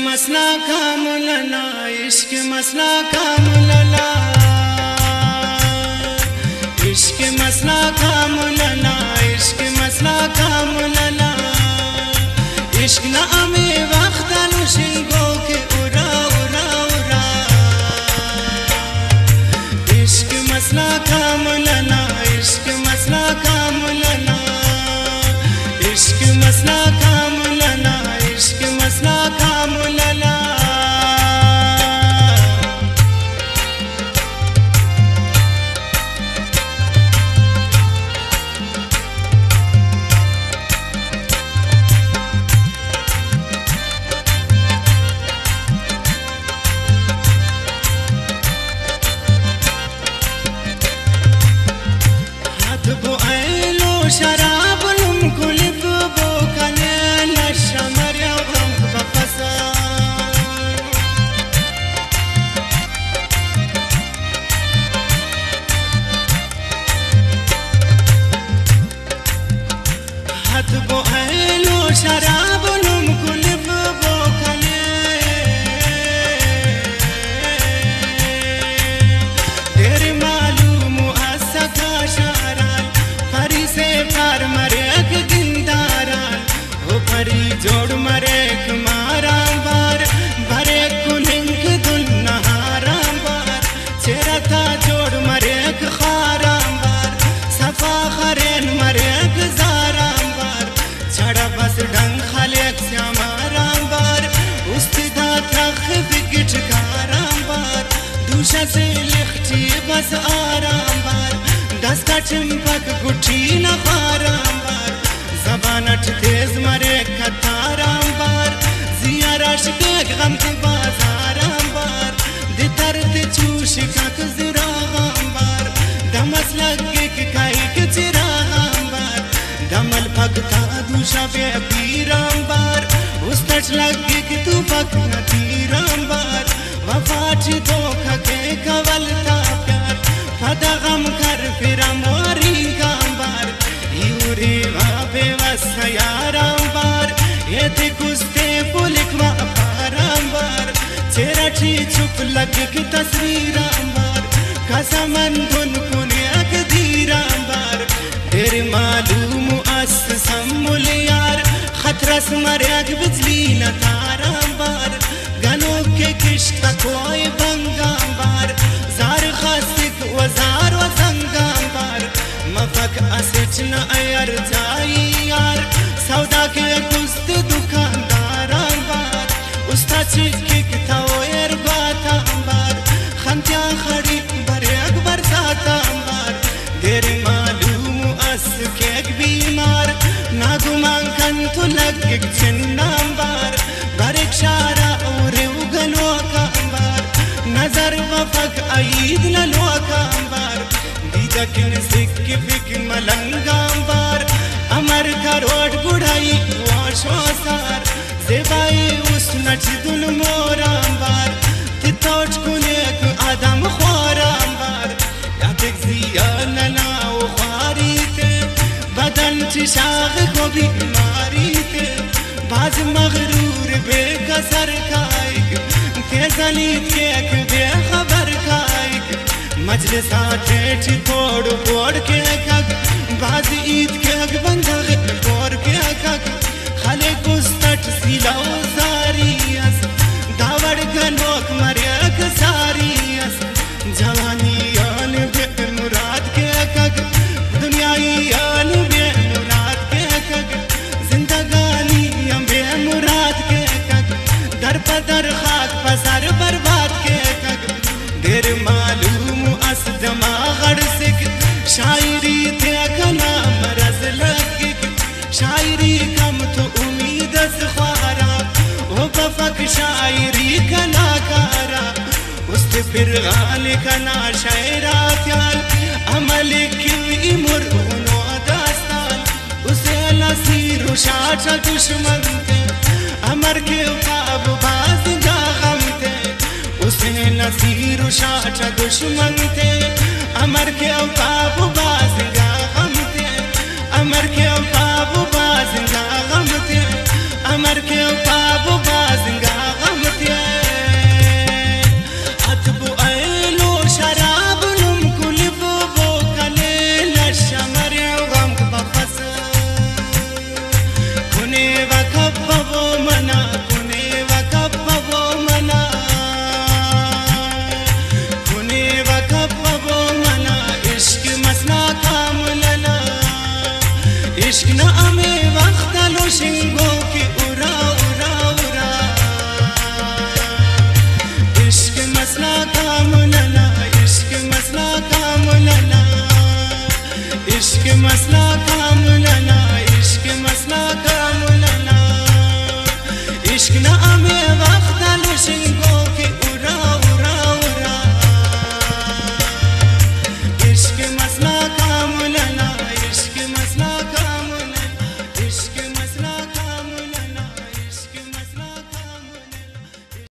मसला कामुलना इश्क मसला कामुलना इश्क मसला कामुलना इश्क मसला कामुलना इश्क ना to go ahead. चिंपक गुठी न पाराम बार जबानट तेज मरे कताराम बार जिया रश के गम के बाजाराम बार दितर ते चूश कक जिरागाम बार दमस लगे के काई के चिरागाम बार दमल भगता दूषा पे पीराम बार उस तच लगे कि तू पक तीराम बार वफाच धोखा के कवलता प्यार। फदा गम कर फिर चेहरा ठी चुप लग की तस्वीराम बार कसमन धुन पुनिया के धीराम बार तेरे मालूम अस सम्मुल यार, खतरस मर्याग बिजली न ताराम बार गनो के किश्त कोई बंगाम बार जार खासिक वजार व संगाम बार मफक असिच न अयर जाई यार। सौदा के कुस्त दुकानदाराम बार उस्ता चिकिक तो लग चिन्नाम बार शारा और उगलो कांबार नज़र वफक आईद ललो कांबार दीदकिन सिक फिक मलंगाम बार अमर करोड़ गुढ़ाई वाशो सार जेबाई उस नच दुल मोराम बार तितोच कुनेक आदम खोराम बार यातिक जिया ननाओ खारी ते बदन चिशाग को बीमारी के चेक बेखबर खाइक मजलिसा ठेठ फोड़ फोड़ के कग फिर गाल शायरा त्याल अमल की मुर उनो दास्तान उसे नसीर शाचा दुश्मन थे अमर के काब बाज जा थे उसे नसीर शाचा दुश्मन थे अमर के काब बाज जा थे अमर के काब बाज जा थे अमर के काब इश्क मसला काम ना